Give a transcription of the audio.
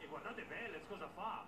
E guardate Vélez cosa fa!